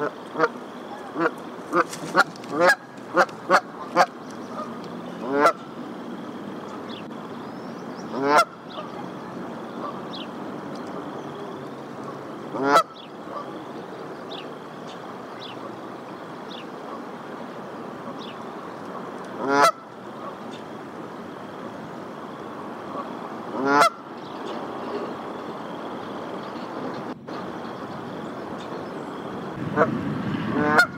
Yeah. Yeah.